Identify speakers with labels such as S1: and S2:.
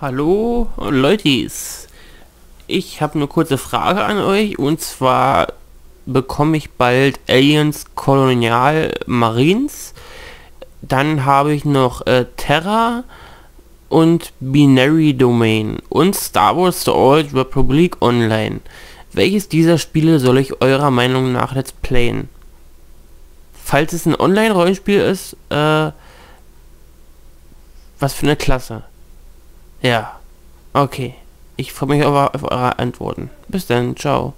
S1: Hallo Leutis, ich habe eine kurze Frage an euch und zwar bekomme ich bald Aliens Kolonial Marines, dann habe ich noch äh, Terra und Binary Domain und Star Wars The Old Republic Online. Welches dieser Spiele soll ich eurer Meinung nach let's playen? Falls es ein Online-Rollenspiel ist, äh, was für eine Klasse? Ja. Okay. Ich freue mich auf, auf eure Antworten. Bis dann. Ciao.